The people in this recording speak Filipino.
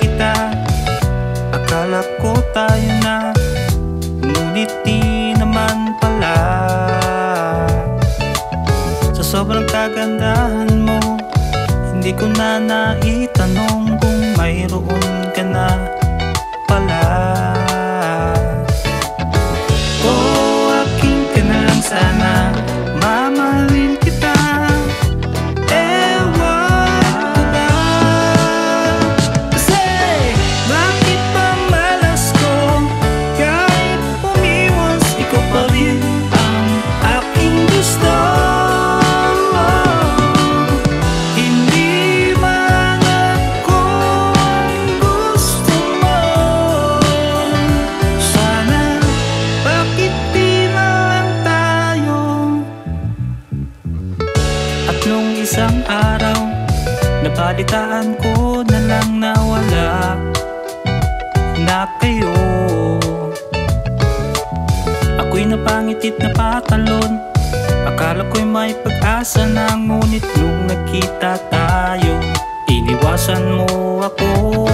kita. Akala ko tayo na. Ngunit di naman pala. Sa sobrang kagandahan mo Hindi ko na naitanong kung mayroon ka na pala. Oh, aking ka na lang sana Nabalitaan ko na lang na wala Na kayo. Ako'y napangitit na patalon Akala ko'y may pag-asa na Ngunit nung nagkita tayo Iniwasan mo ako